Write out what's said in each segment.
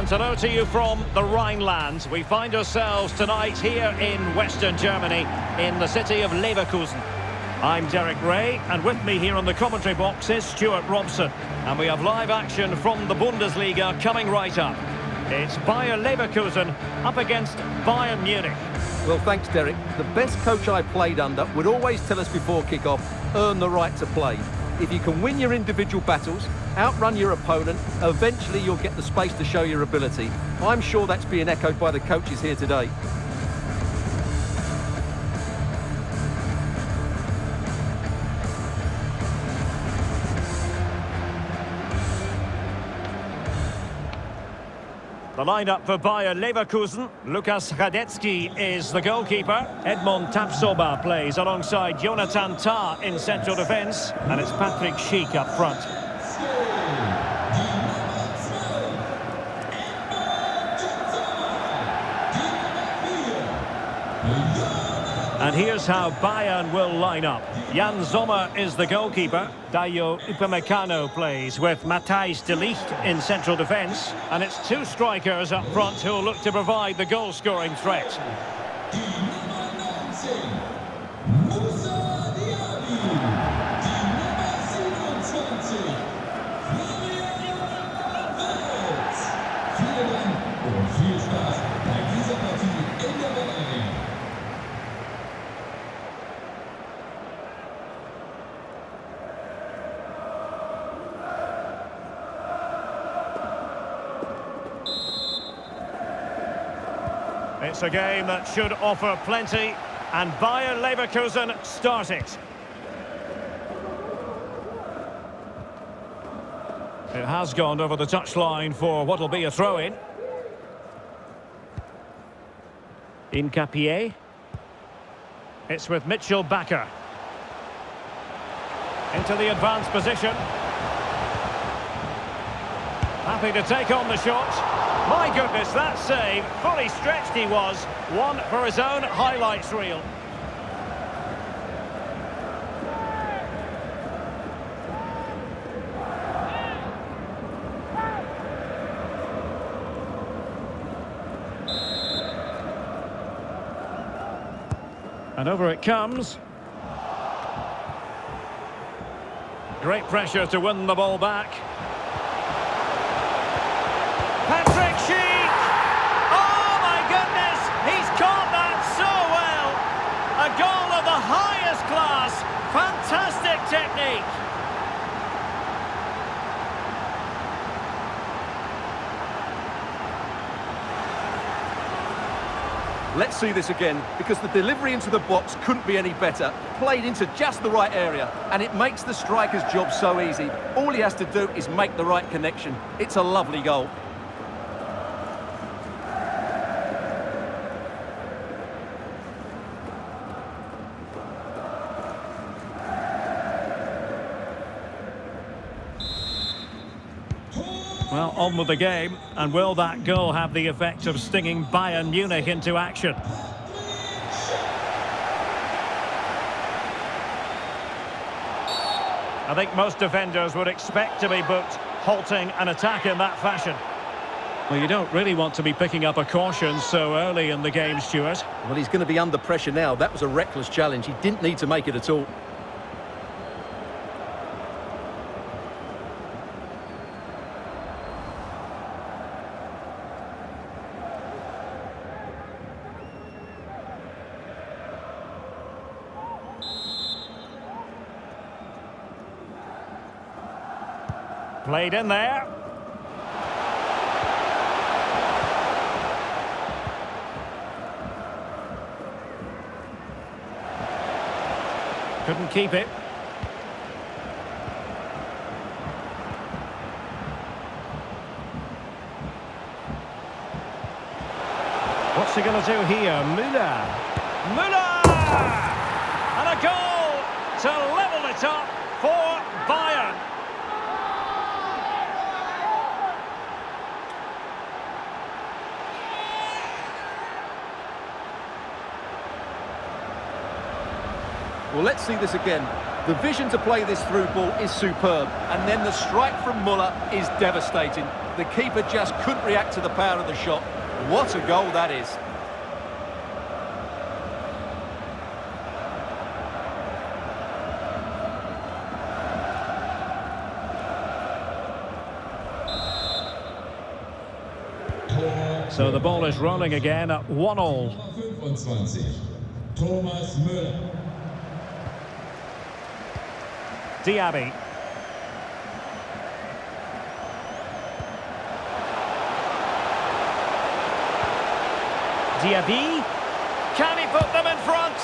And hello to you from the Rhineland. We find ourselves tonight here in Western Germany, in the city of Leverkusen. I'm Derek Ray, and with me here on the commentary box is Stuart Robson. And we have live action from the Bundesliga coming right up. It's Bayer Leverkusen up against Bayern Munich. Well, thanks, Derek. The best coach I played under would always tell us before kick-off, earn the right to play. If you can win your individual battles, outrun your opponent, eventually you'll get the space to show your ability. I'm sure that's being echoed by the coaches here today. The lineup for Bayer Leverkusen. Lukas Hradecky is the goalkeeper. Edmond Tapsoba plays alongside Jonathan Tah in central defence. And it's Patrick Schick up front. And here's how Bayern will line up. Yann Sommer is the goalkeeper. Dayot Upamecano plays with Matthijs de Ligt in central defence. And it's two strikers up front who'll look to provide the goal-scoring threat. It's a game that should offer plenty, and Bayer Leverkusen start it. It has gone over the touchline for what will be a throw-in. Hincapié. It's with Mitchell Bakker. Into the advanced position. To take on the shot. My goodness, that save, fully stretched he was. One for his own highlights reel. And over it comes. Great pressure to win the ball back. Let's see this again, because the delivery into the box couldn't be any better. Played into just the right area, and it makes the striker's job so easy. All he has to do is make the right connection. It's a lovely goal. Well, on with the game, and will that goal have the effect of stinging Bayern Munich into action? I think most defenders would expect to be booked, halting an attack in that fashion. Well, you don't really want to be picking up a caution so early in the game, Stuart. Well, he's going to be under pressure now. That was a reckless challenge. He didn't need to make it at all. Played in there. Couldn't keep it. What's he going to do here? Müller. Müller! And a goal to level it up for Bayern. Well, let's see this again. The vision to play this through ball is superb, and then the strike from Müller is devastating. The keeper just couldn't react to the power of the shot. What a goal that is. So the ball is rolling again at 1 all. Thomas Müller. Diaby. Diaby. Can he put them in front?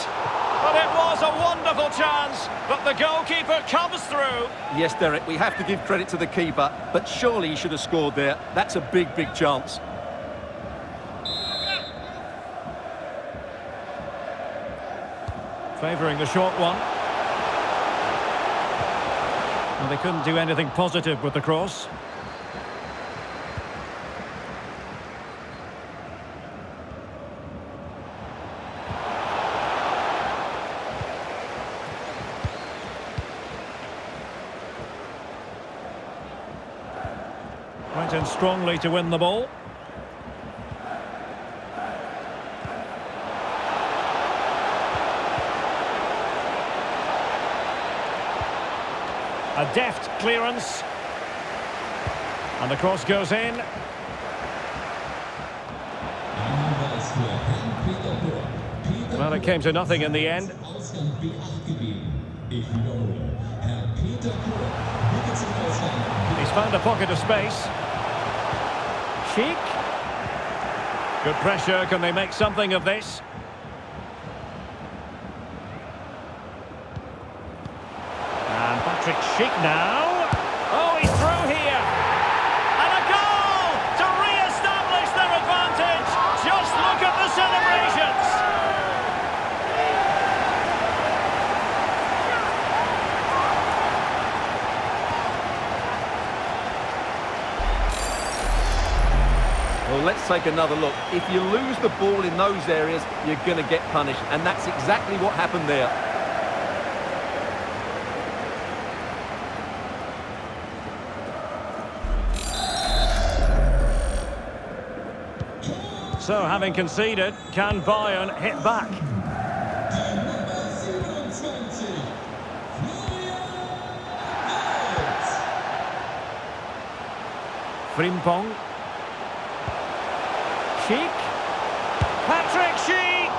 But it was a wonderful chance, but the goalkeeper comes through. Yes, Derek, we have to give credit to the keeper, but surely he should have scored there. That's a big, big chance. Favouring the short one. They couldn't do anything positive with the cross. Went in strongly to win the ball. A deft clearance. And the cross goes in. Hinweis für Herrn Peter Burr. Peter Well, it came to nothing in the end. Ausgang B8 gegeben. Ich wiederhole. Herr Peter Burr bitte zum Ausgang. He's found a pocket of space. Schick. Good pressure. Can they make something of this? And Patrick now. Oh, he's through here. And a goal to re-establish their advantage. Just look at the celebrations. Well, let's take another look. If you lose the ball in those areas, you're going to get punished, and that's exactly what happened there. So, having conceded, can Bayern hit back? Die Nummer 27. Florian Frimpong. Schick. Patrick Schick!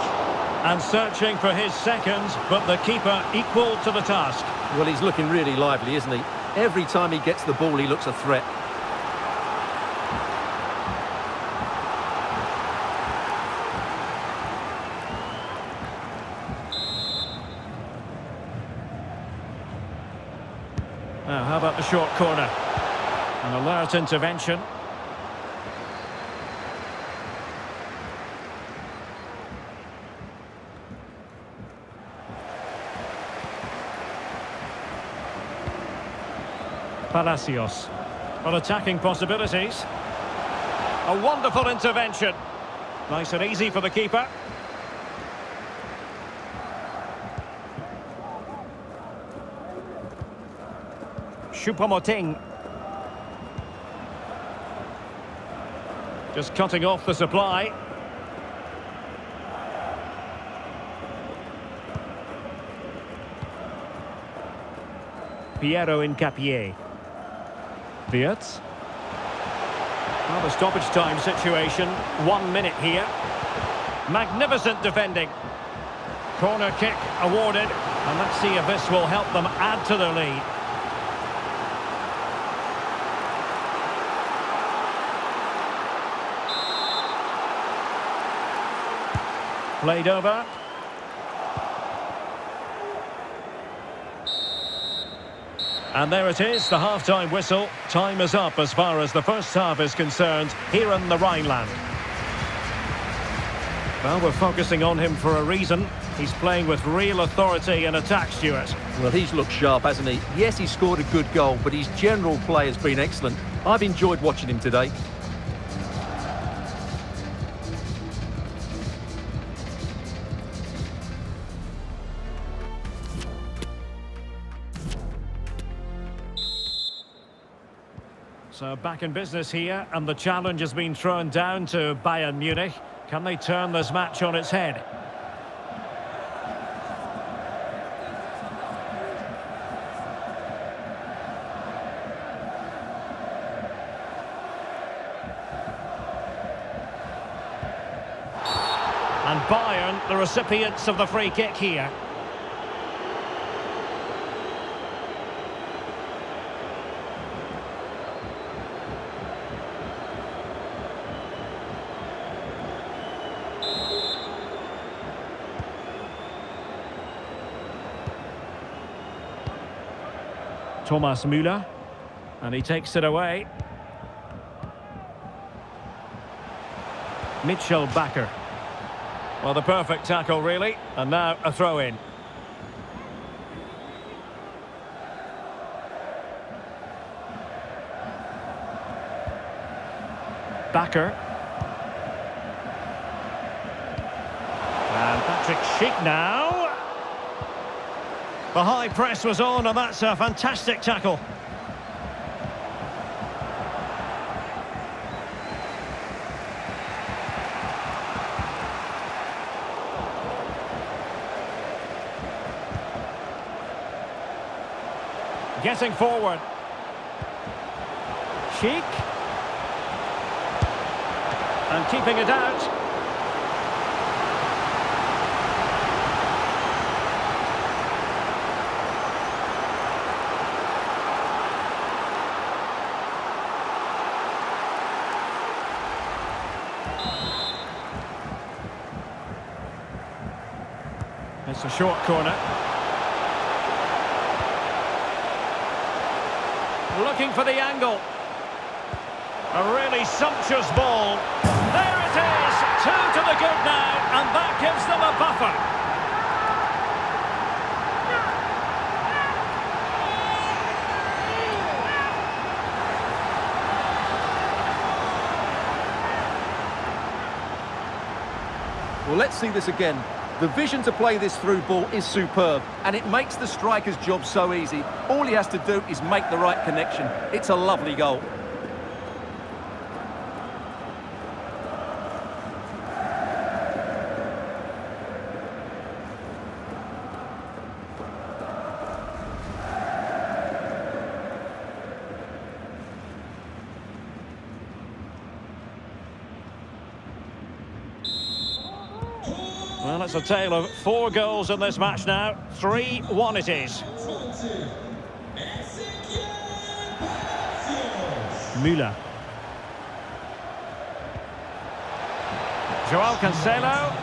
And searching for his second, but the keeper equal to the task. Well, he's looking really lively, isn't he? Every time he gets the ball, he looks a threat. Now, how about the short corner? An alert intervention. Palacios. Well, attacking possibilities. A wonderful intervention. Nice and easy for the keeper. Choupo-Moting. Just cutting off the supply. Piero Hincapié. Wirtz. Well, the stoppage time situation. One minute here. Magnificent defending. Corner kick awarded. And let's see if this will help them add to their lead. Played over. And there it is, the half-time whistle. Time is up as far as the first half is concerned here in the Rhineland. Well, we're focusing on him for a reason. He's playing with real authority in attack, Stuart. Well, he's looked sharp, hasn't he? Yes, he scored a good goal, but his general play has been excellent. I've enjoyed watching him today. So back in business here, and the challenge has been thrown down to Bayern Munich. Can they turn this match on its head? And Bayern, the recipients of the free kick here. Thomas Müller. And he takes it away. Mitchell Bakker. Well, the perfect tackle, really. And now a throw-in. Bakker. And Patrick Schick now. The high press was on, and that's a fantastic tackle. Getting forward. Schick. And keeping it out. It's a short corner. Looking for the angle. A really sumptuous ball. There it is! Two to the good now, and that gives them a buffer. Well, let's see this again. The vision to play this through ball is superb, and it makes the striker's job so easy. All he has to do is make the right connection. It's a lovely goal. Well, it's a tale of four goals in this match now. 3-1 it is. Müller. Joao Cancelo.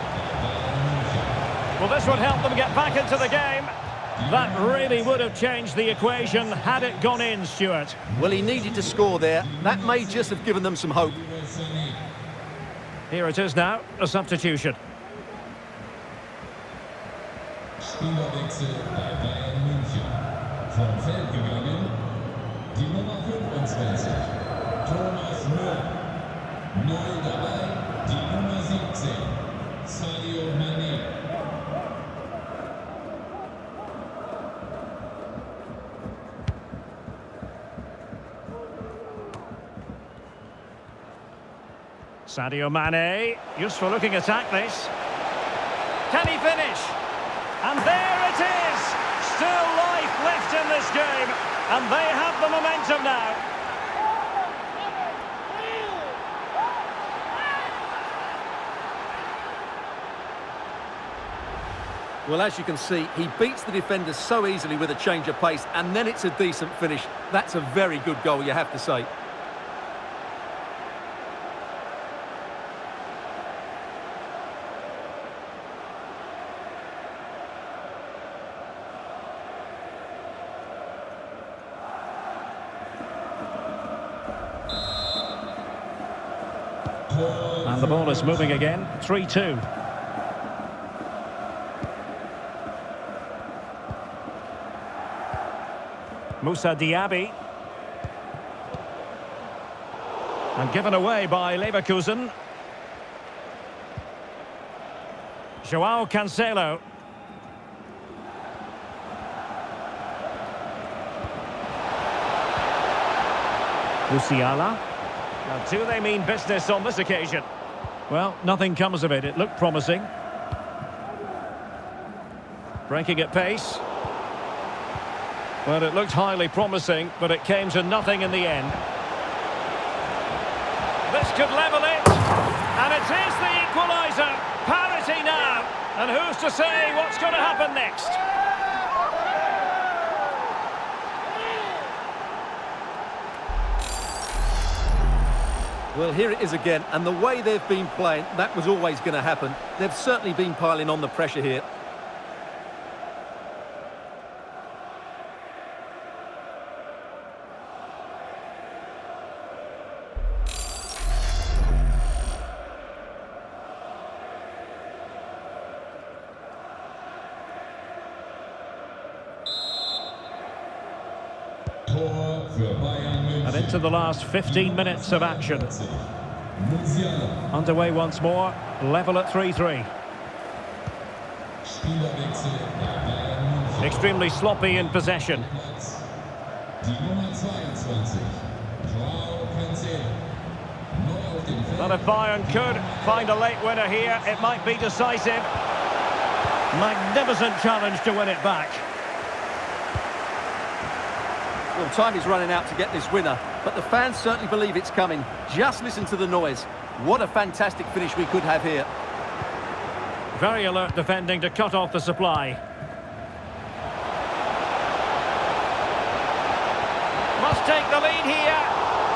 Well, this would help them get back into the game. That really would have changed the equation had it gone in, Stuart. Well, he needed to score there. That may just have given them some hope. Here it is now, a substitution. Spielerwechsel bei Bayern München. Vom Feld gegangen, die Nummer 25, Thomas Müller. Neu dabei, die Nummer 17, Sadio Mané. Sadio Mané, useful looking attack this. Can he finish? And there it is! Still life left in this game, and they have the momentum now. Well, as you can see, he beats the defenders so easily with a change of pace, and then it's a decent finish. That's a very good goal, you have to say. Moving again, 3-2. Moussa Diaby. And given away by Leverkusen. Joao Cancelo. Musiala. Now, do they mean business on this occasion? Well, nothing comes of it. It looked promising. Breaking at pace. Well, it looked highly promising, but it came to nothing in the end. This could level it. And it is the equaliser. Parity now. And who's to say what's going to happen next? Well, here it is again, and the way they've been playing, that was always going to happen. They've certainly been piling on the pressure here. Tor Bayern. And into the last 15 minutes of action. Underway once more. Level at 3-3. Spielerwechsel bei Bayern München. Extremely sloppy in possession. Platz. Die Nummer 22. Joao Cancelo. Neu auf dem Feld. But if Bayern could find a late winner here, it might be decisive. Magnificent challenge to win it back. Well, time is running out to get this winner, but the fans certainly believe it's coming. Just listen to the noise. What a fantastic finish we could have here. Very alert defending to cut off the supply. Must take the lead here.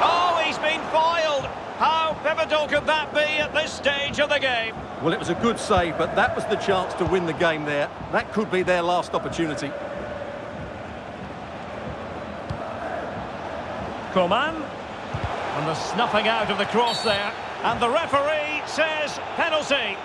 Oh, he's been foiled. How pivotal could that be at this stage of the game? Well, it was a good save, but that was the chance to win the game there. That could be their last opportunity. Coman. And the snuffing out of the cross there. And the referee says penalty.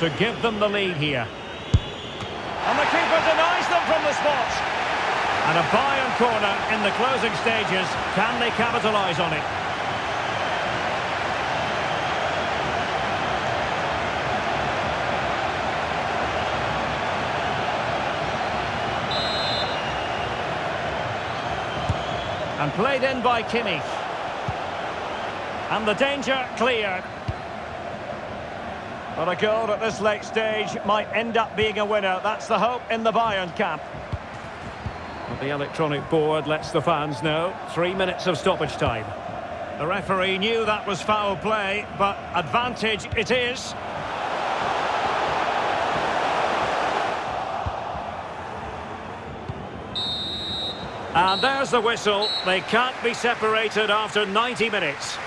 To give them the lead here. And the keeper denies them from the spot. And a Bayern corner in the closing stages. Can they capitalise on it? And played in by Kimmich. And the danger cleared. But a goal at this late stage might end up being a winner. That's the hope in the Bayern camp. But the electronic board lets the fans know. Three minutes of stoppage time. The referee knew that was foul play, but advantage it is. And there's the whistle. They can't be separated after 90 minutes.